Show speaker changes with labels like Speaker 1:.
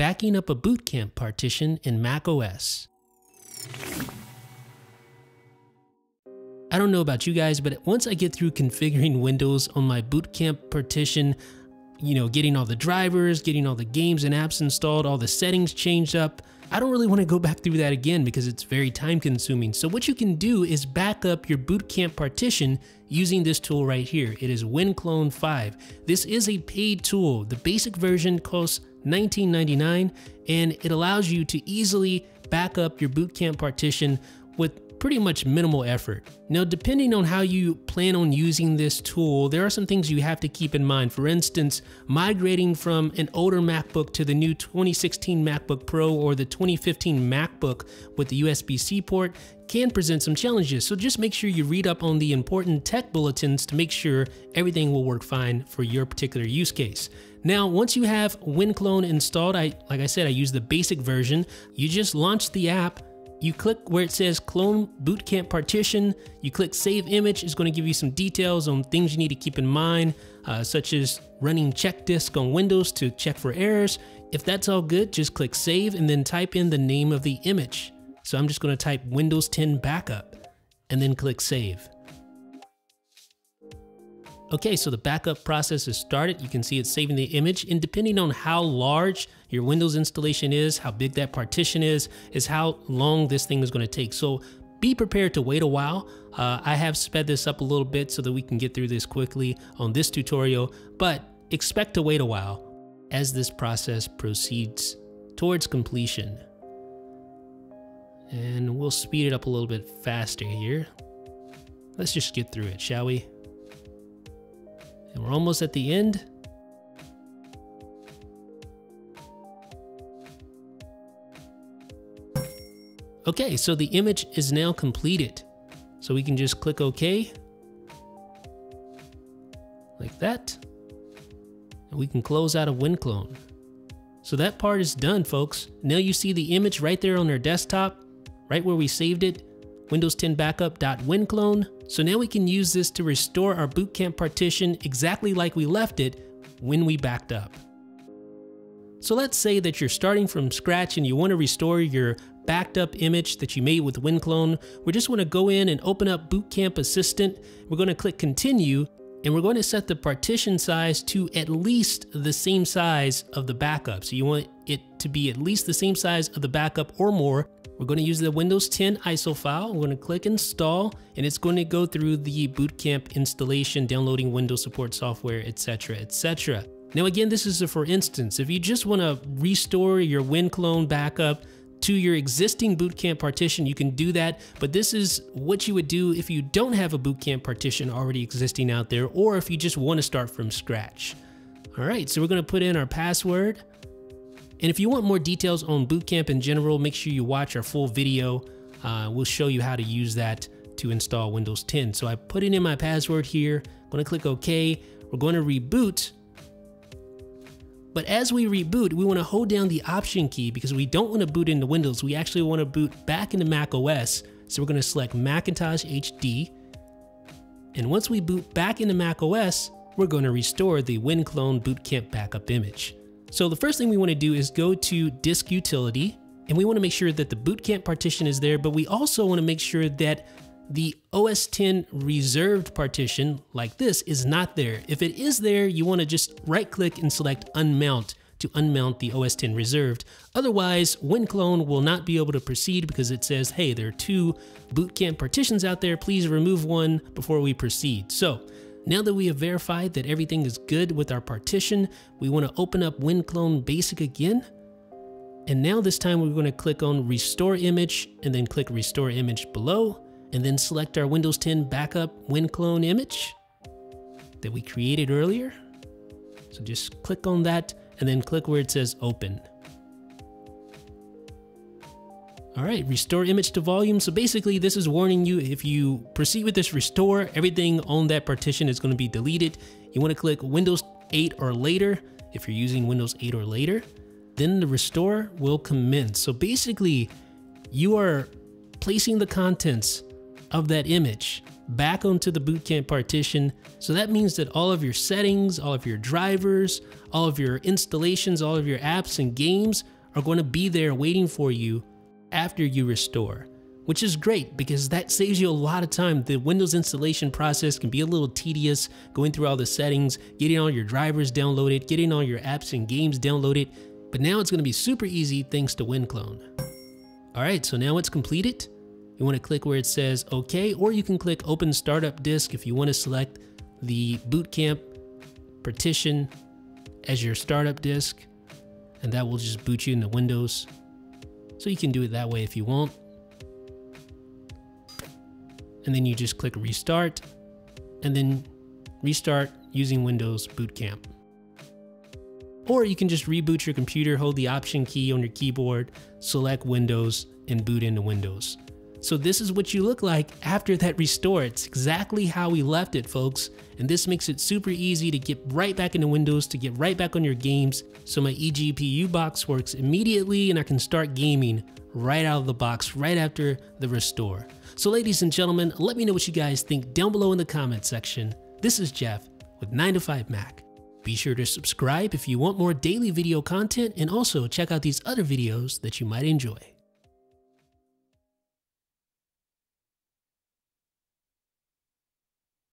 Speaker 1: backing up a bootcamp partition in macOS. I don't know about you guys, but once I get through configuring Windows on my bootcamp partition, you know, getting all the drivers, getting all the games and apps installed, all the settings changed up, I don't really want to go back through that again because it's very time consuming. So what you can do is back up your bootcamp partition using this tool right here. It is Winclone 5. This is a paid tool. The basic version costs $19.99 and it allows you to easily back up your bootcamp partition with pretty much minimal effort. Now, depending on how you plan on using this tool, there are some things you have to keep in mind. For instance, migrating from an older MacBook to the new 2016 MacBook Pro or the 2015 MacBook with the USB-C port can present some challenges. So just make sure you read up on the important tech bulletins to make sure everything will work fine for your particular use case. Now, once you have Winclone installed, I like I said, I use the basic version. You just launch the app you click where it says clone bootcamp partition, you click save image, it's gonna give you some details on things you need to keep in mind, uh, such as running check disk on Windows to check for errors. If that's all good, just click save and then type in the name of the image. So I'm just gonna type Windows 10 backup and then click save. Okay, so the backup process is started. You can see it's saving the image and depending on how large your Windows installation is, how big that partition is, is how long this thing is gonna take. So be prepared to wait a while. Uh, I have sped this up a little bit so that we can get through this quickly on this tutorial, but expect to wait a while as this process proceeds towards completion. And we'll speed it up a little bit faster here. Let's just get through it, shall we? And we're almost at the end. Okay, so the image is now completed. So we can just click OK. Like that. And we can close out of Winclone. So that part is done, folks. Now you see the image right there on our desktop, right where we saved it, Windows 10 backup.winclone. So now we can use this to restore our bootcamp partition exactly like we left it when we backed up. So let's say that you're starting from scratch and you want to restore your backed up image that you made with Winclone. We just want to go in and open up Bootcamp Assistant. We're going to click continue and we're going to set the partition size to at least the same size of the backup. So you want it to be at least the same size of the backup or more. We're going to use the Windows 10 ISO file. We're going to click install and it's going to go through the bootcamp installation, downloading Windows support software, etc, etc. Now again, this is a for instance. If you just want to restore your Winclone backup to your existing bootcamp partition, you can do that, but this is what you would do if you don't have a bootcamp partition already existing out there, or if you just want to start from scratch. All right, so we're gonna put in our password. And if you want more details on Bootcamp in general, make sure you watch our full video. Uh, we'll show you how to use that to install Windows 10. So I put in my password here, I'm gonna click OK. We're going to reboot. But as we reboot, we wanna hold down the Option key because we don't wanna boot into Windows. We actually wanna boot back into Mac OS. So we're gonna select Macintosh HD. And once we boot back into Mac OS, we're gonna restore the Winclone Bootcamp backup image. So the first thing we wanna do is go to Disk Utility, and we wanna make sure that the bootcamp partition is there, but we also wanna make sure that the OS 10 reserved partition like this is not there. If it is there, you wanna just right click and select unmount to unmount the OS 10 reserved. Otherwise, Winclone will not be able to proceed because it says, hey, there are two bootcamp partitions out there, please remove one before we proceed. So now that we have verified that everything is good with our partition, we want to open up Winclone Basic again. And now this time we're going to click on Restore Image and then click Restore Image below and then select our Windows 10 backup Winclone image that we created earlier. So just click on that and then click where it says Open. All right, restore image to volume. So basically this is warning you if you proceed with this restore, everything on that partition is gonna be deleted. You wanna click Windows 8 or later if you're using Windows 8 or later. Then the restore will commence. So basically you are placing the contents of that image back onto the bootcamp partition. So that means that all of your settings, all of your drivers, all of your installations, all of your apps and games are going to be there waiting for you after you restore which is great because that saves you a lot of time. The Windows installation process can be a little tedious, going through all the settings, getting all your drivers downloaded, getting all your apps and games downloaded, but now it's gonna be super easy thanks to Winclone. All right, so now it's completed. You wanna click where it says okay, or you can click open startup disk if you wanna select the bootcamp partition as your startup disk, and that will just boot you into Windows. So you can do it that way if you want and then you just click restart and then restart using Windows Boot Camp. Or you can just reboot your computer, hold the option key on your keyboard, select Windows, and boot into Windows. So this is what you look like after that restore. It's exactly how we left it, folks. And this makes it super easy to get right back into Windows, to get right back on your games. So my eGPU box works immediately and I can start gaming right out of the box, right after the restore. So ladies and gentlemen, let me know what you guys think down below in the comment section. This is Jeff with 9 to 5 Mac. Be sure to subscribe if you want more daily video content and also check out these other videos that you might enjoy.